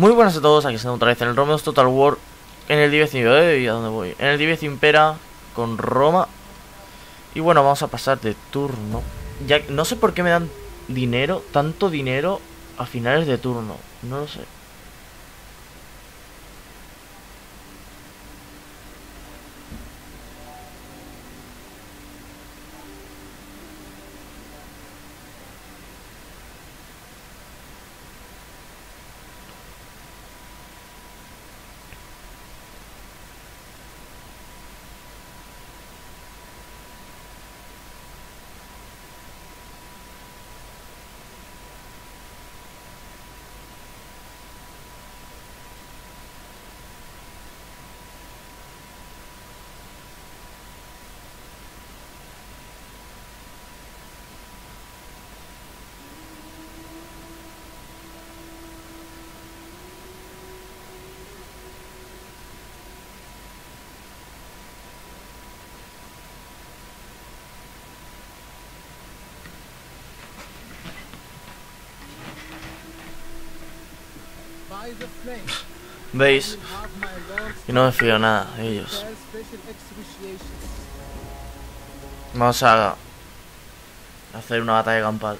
Muy buenas a todos, aquí estamos otra vez en el Romeo's Total War En el Division, ¿y a dónde voy? En el Division Impera con Roma. Y bueno, vamos a pasar de turno. Ya No sé por qué me dan dinero, tanto dinero a finales de turno No lo sé ¿Veis? Y no me fío nada de ellos. Vamos a hacer una batalla campal.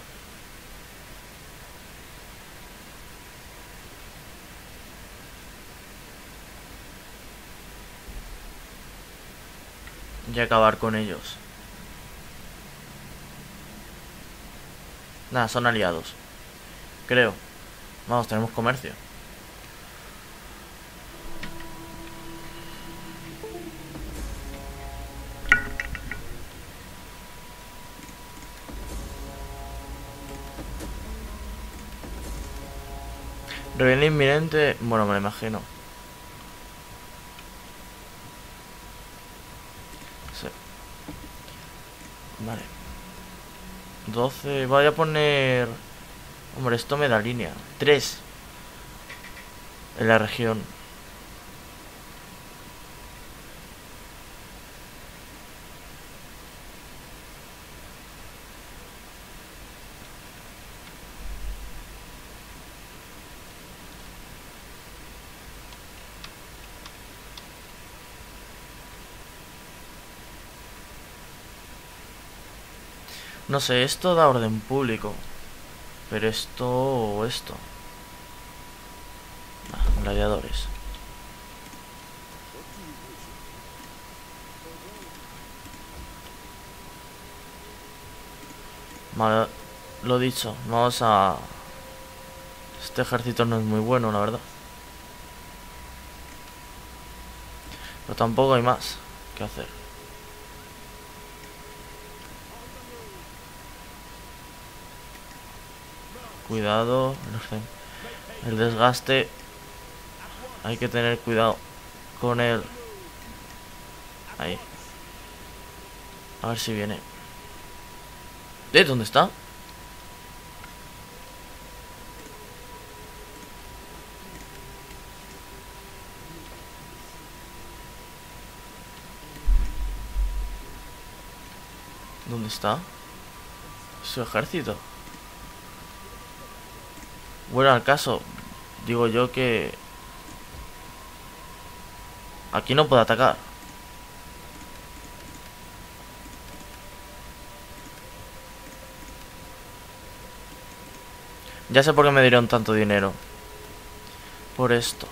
Y acabar con ellos. Nada, son aliados. Creo. Vamos, tenemos comercio. Rebelión inminente, bueno, me lo imagino. Sí. Vale. 12, voy a poner... Hombre, esto me da línea. 3. En la región. No sé, esto da orden público. Pero esto o esto. Ah, gladiadores. Vale, lo dicho, vamos a... Este ejército no es muy bueno, la verdad. Pero tampoco hay más que hacer. Cuidado. El desgaste. Hay que tener cuidado con él. Ahí. A ver si viene. ¿De dónde está? ¿Dónde está? Su ejército. Bueno, al caso, digo yo que... Aquí no puedo atacar. Ya sé por qué me dieron tanto dinero. Por esto.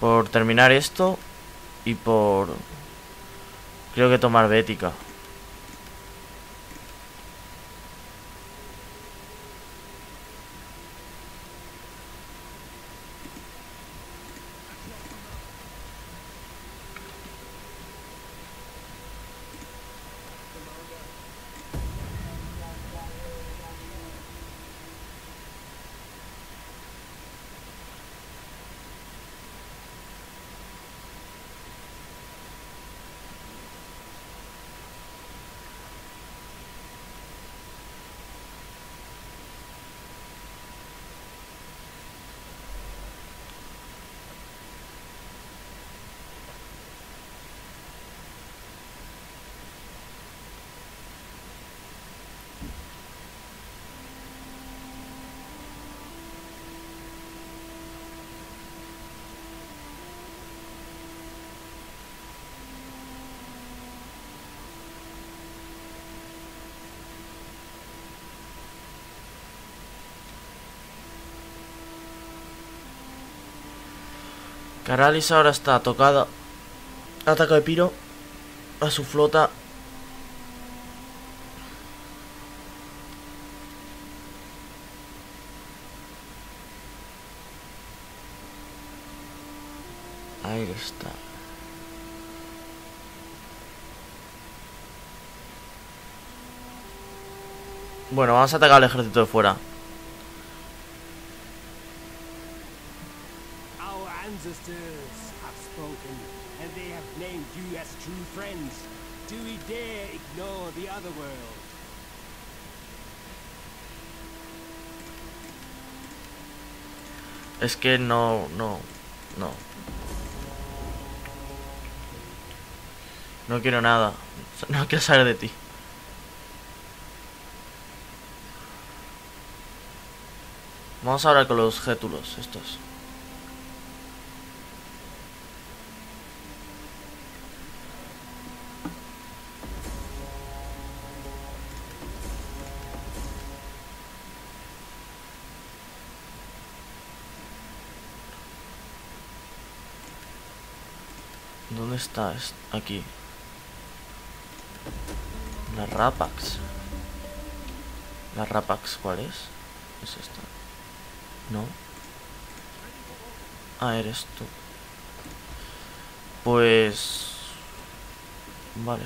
Por terminar esto y por... Creo que tomar Bética. Caralis ahora está tocada. Ataca de Piro a su flota. Ahí está. Bueno, vamos a atacar al ejército de fuera. Spoken, and they have named you as true friends. Do we dare ignore the other world? Es que no, no, no. No quiero nada. No quiero saber de ti. Vamos ahora con los gétulos estos. ¿Dónde está? Es- Aquí. La Rapax. La Rapax, ¿cuál es? Es esta. No. Ah, eres tú. Pues... Vale.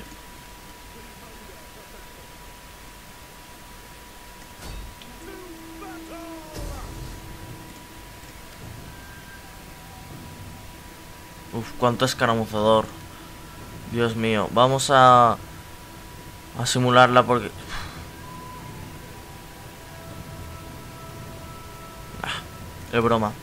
Uf, cuánto escaramuzador. Dios mío. Vamos a... A simularla porque... Ah, es broma.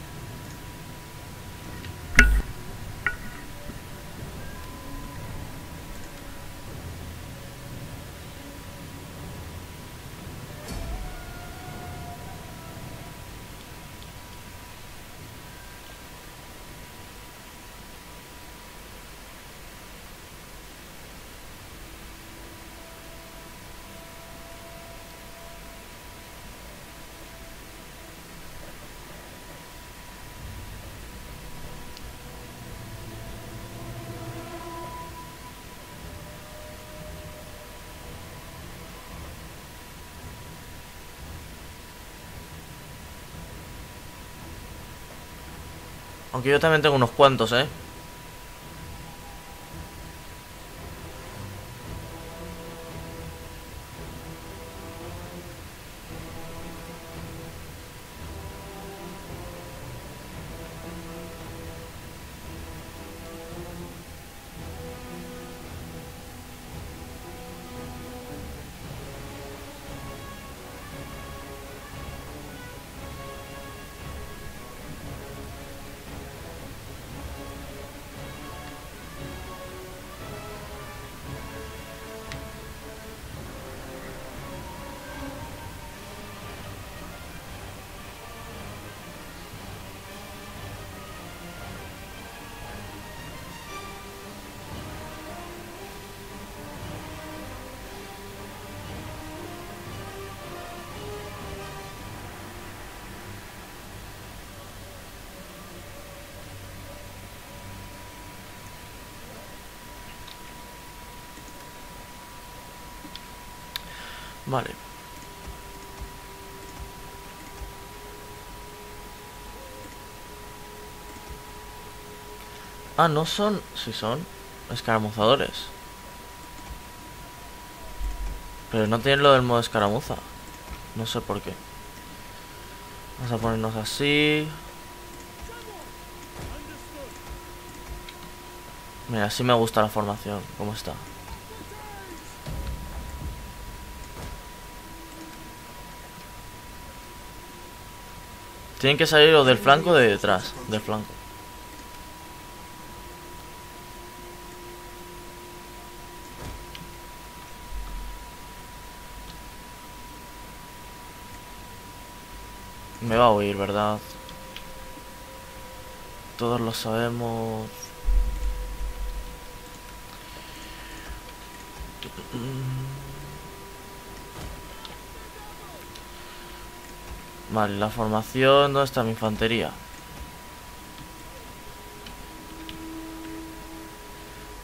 Aunque yo también tengo unos cuantos, ¿eh? Vale. Ah, no son... Sí son escaramuzadores. Pero no tienen lo del modo escaramuza. No sé por qué. Vamos a ponernos así. Mira, así me gusta la formación. ¿Cómo está? Tienen que salir o del flanco de detrás. Del flanco. Me va a oír, ¿verdad? Todos lo sabemos. Vale, la formación. ¿Dónde está mi infantería?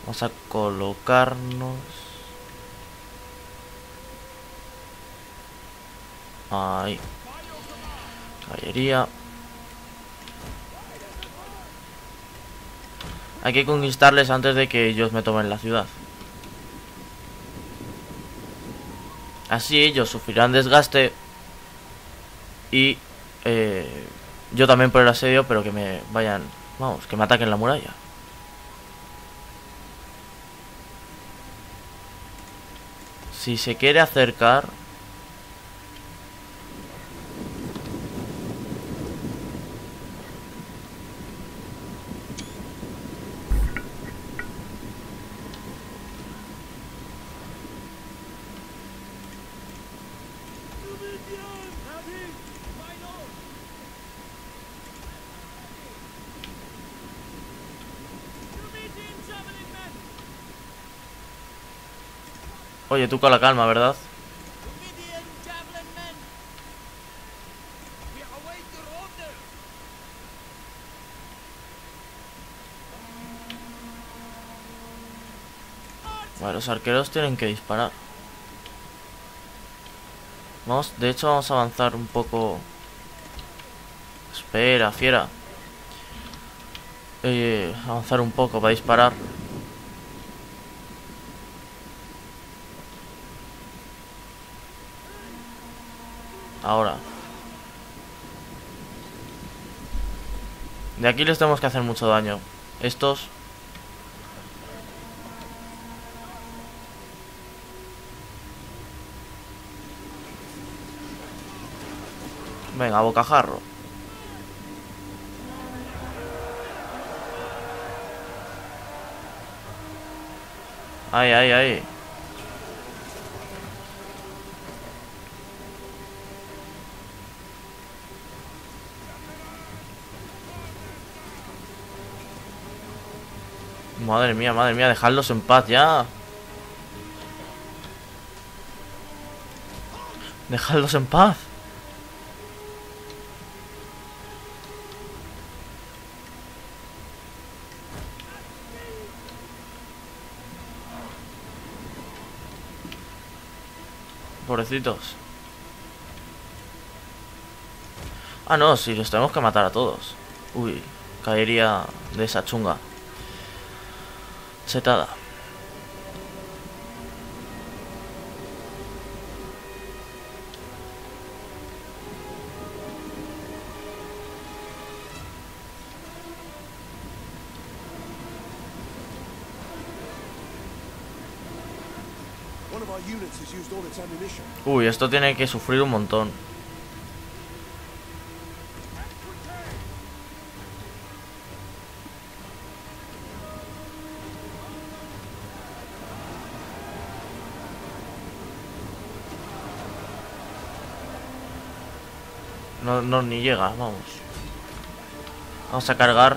Vamos a colocarnos. Ahí. Caballería. Hay que conquistarles antes de que ellos me tomen la ciudad. Así ellos sufrirán desgaste y eh, yo también por el asedio, pero que me vayan, vamos, que me ataquen la muralla. Si se quiere acercar... Oye, tú con la calma, ¿verdad? Bueno, los arqueros tienen que disparar. Vamos, de hecho vamos a avanzar un poco. Espera, fiera. Eh, avanzar un poco para disparar. Ahora. De aquí les tenemos que hacer mucho daño. Estos... Venga, bocajarro. Ahí, ahí, ahí. Madre mía, madre mía, dejadlos en paz ya. Dejadlos en paz. Pobrecitos. Ah, no, sí, los tenemos que matar a todos. Uy, caería de esa chunga. Ammunition. Uy, esto tiene que sufrir un montón. Ni llega, vamos. Vamos a cargar.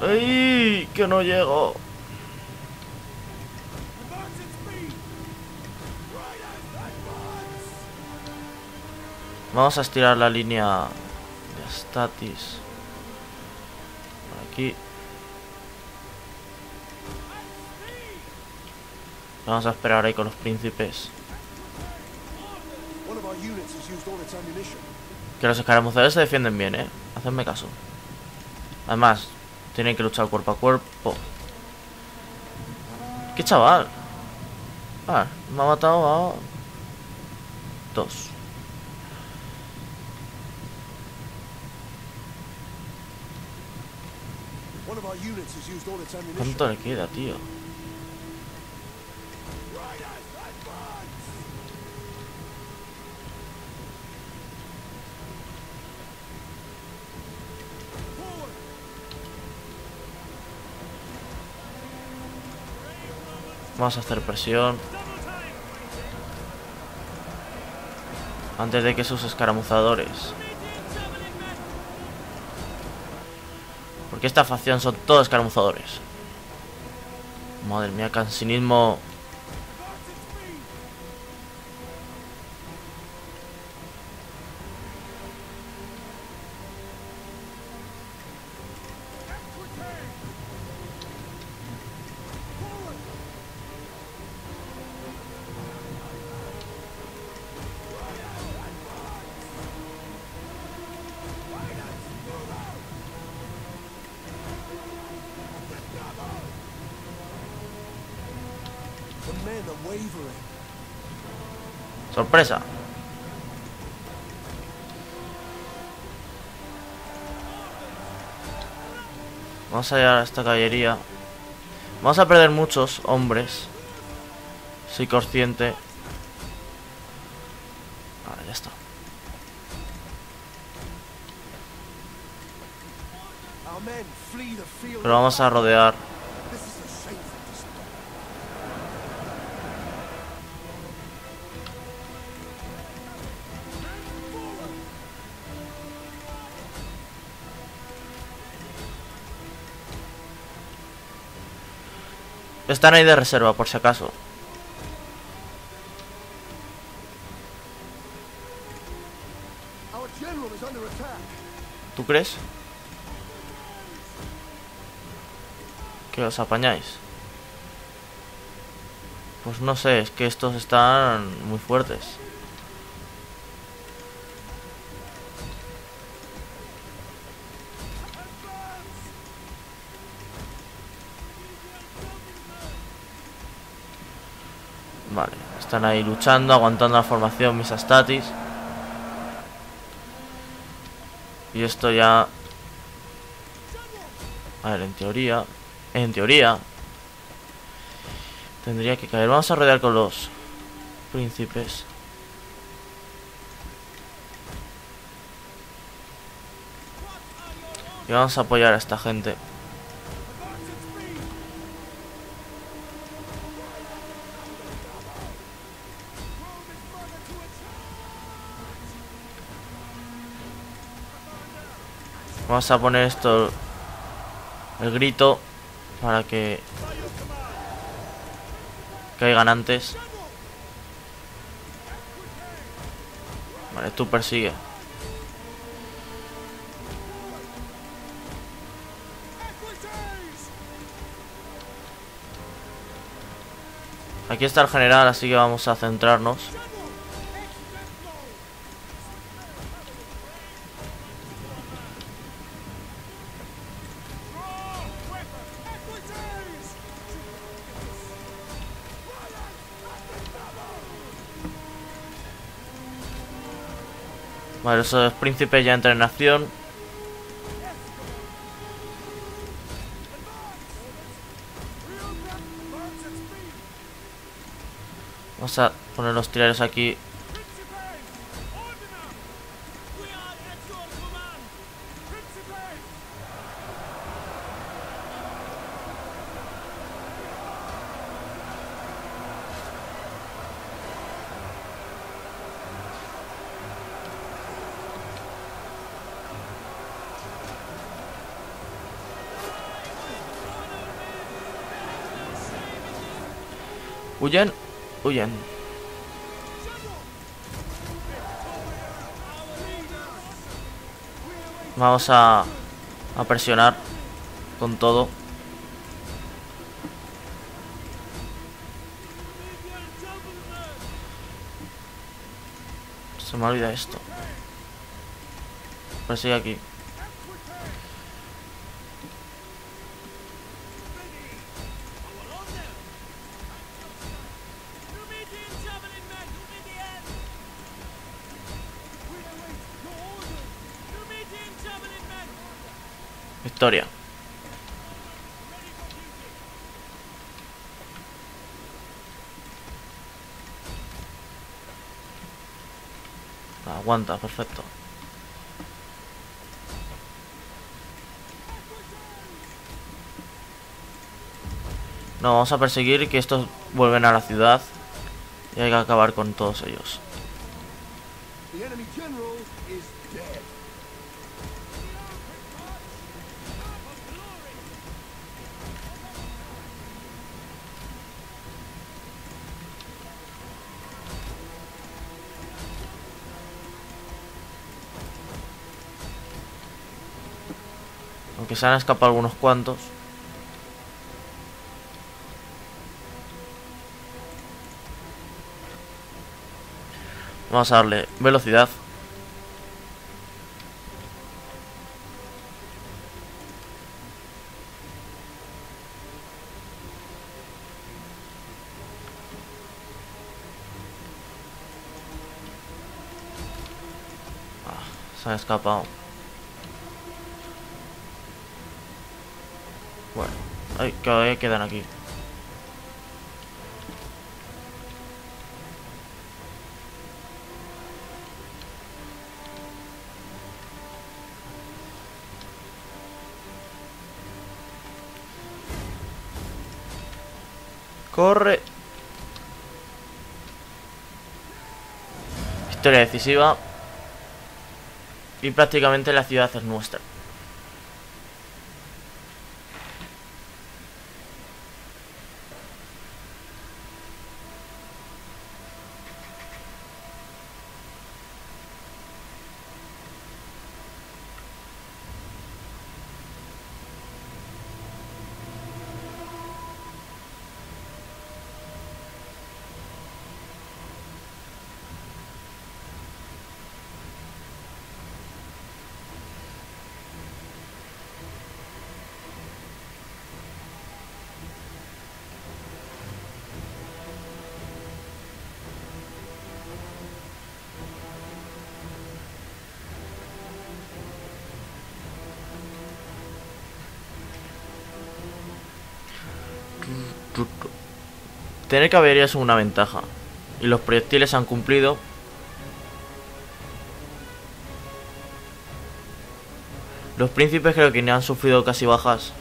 ¡Ay! Que no llego. Vamos a estirar la línea de statis. Por aquí. Vamos a esperar ahí con los príncipes. Que los escaramuzadores se defienden bien, eh. Hacedme caso. Además, tienen que luchar cuerpo a cuerpo. ¿Qué chaval? Ah, me ha matado a... Dos. ¿Cuánto le queda, tío? Vamos a hacer presión. Antes de que sus escaramuzadores. Porque esta facción son todos escaramuzadores. Madre mía, cansinismo. Sorpresa. Vamos a llegar a esta caballería. Vamos a perder muchos hombres. Soy consciente. Vale, ya está. Pero vamos a rodear. Están ahí de reserva, por si acaso. ¿Tú crees? Que os apañáis. Pues no sé, es que estos están muy fuertes. Están ahí luchando, aguantando la formación mis astatis. Y esto ya... A ver, en teoría... En teoría... Tendría que caer. Vamos a rodear con los príncipes. Y vamos a apoyar a esta gente. Vamos a poner esto el grito para que caigan antes. Vale, tú persigue. Aquí está el general, así que vamos a centrarnos. Vale, esos príncipes ya entran en acción. Vamos a poner los tirares aquí. Huyen, huyen. Vamos a, a presionar con todo. Se me olvida esto. Persigue aquí. Victoria. Aguanta, perfecto. No, vamos a perseguir que estos vuelven a la ciudad y hay que acabar con todos ellos. Aunque se han escapado algunos cuantos. Vamos a darle velocidad. Ah, se han escapado. Bueno. Ay, que quedan aquí. Corre. Historia decisiva. Y prácticamente la ciudad es nuestra. Tener caballería es una ventaja. Y los proyectiles han cumplido. Los príncipes creo que ni han sufrido casi bajas.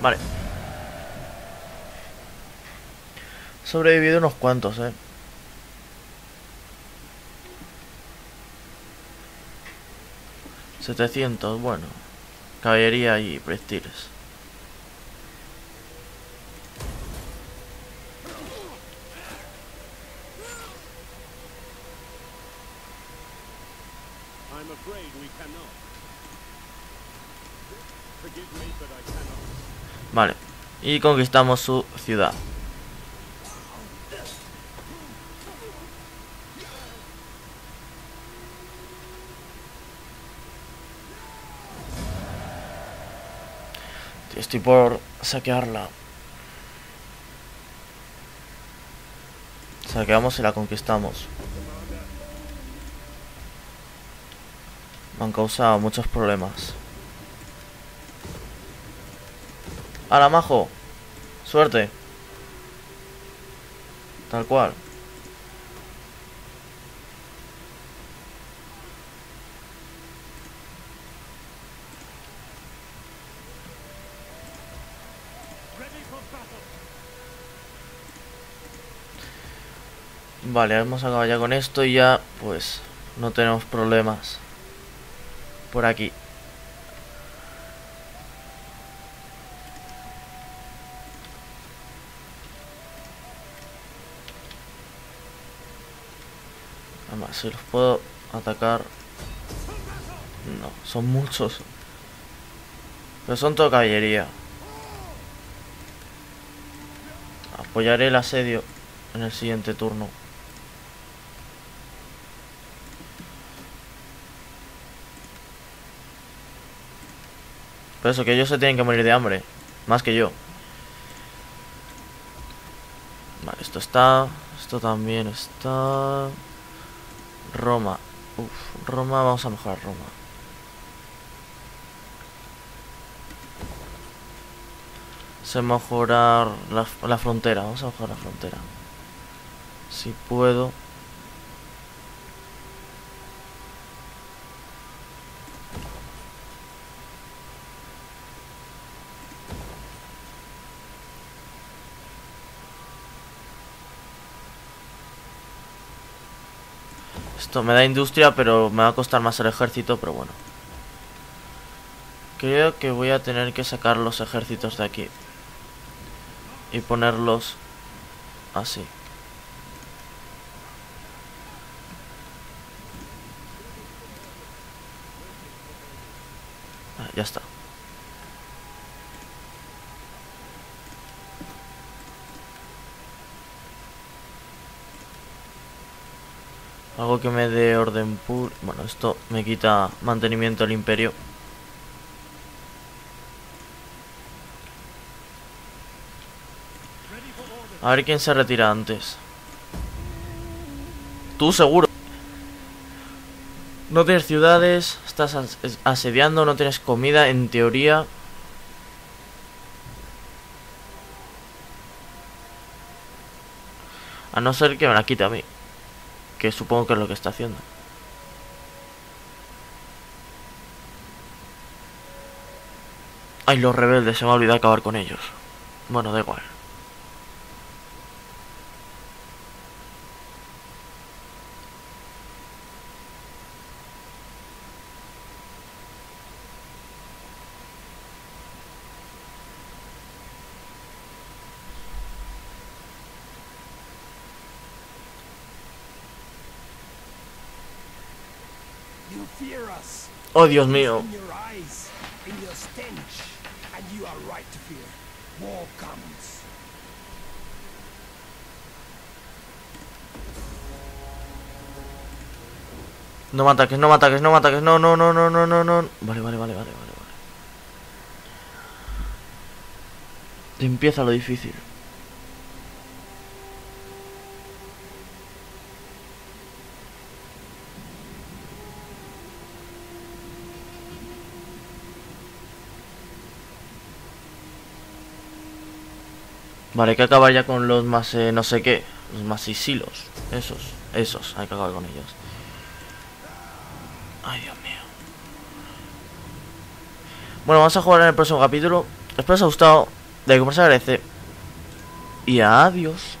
Vale. Sobrevivido unos cuantos, eh. Setecientos, bueno. Caballería y proyectiles. Y conquistamos su ciudad. Estoy por saquearla. Saqueamos y la conquistamos. Me han causado muchos problemas. ¡Hala, majo! Suerte. Tal cual. Vale, hemos acabado ya con esto y ya, pues, no tenemos problemas. Por aquí. Si los puedo atacar... No, son muchos. Pero son todo caballería. Apoyaré el asedio en el siguiente turno. Por eso que ellos se tienen que morir de hambre. Más que yo. Vale, esto está. Esto también está. Roma. Uf, Roma, vamos a mejorar Roma. Sé mejorar la, la frontera. Vamos a mejorar la frontera. Si puedo. Esto me da industria, pero me va a costar más el ejército, pero bueno. Creo que voy a tener que sacar los ejércitos de aquí. Y ponerlos así. Ah, ya está. Que me dé orden pool. Bueno, esto me quita mantenimiento del imperio. A ver quién se retira antes. Tú seguro. No tienes ciudades, estás as- asediando, no tienes comida, en teoría. A no ser que me la quite a mí. Que supongo que es lo que está haciendo. Ay, los rebeldes, se me ha olvidado acabar con ellos. Bueno, da igual. Fear. War comes. No me ataques, no me ataques, no me ataques, no, no, no, no, no, no, no. Vale, vale, vale, vale, vale, vale. Empieza lo difícil. Vale, hay que acabar ya con los más eh, no sé qué. Los más isilos. Esos, esos, hay que acabar con ellos. Ay, Dios mío. Bueno, vamos a jugar en el próximo capítulo. Espero os haya gustado. De que os agradece. Y adiós.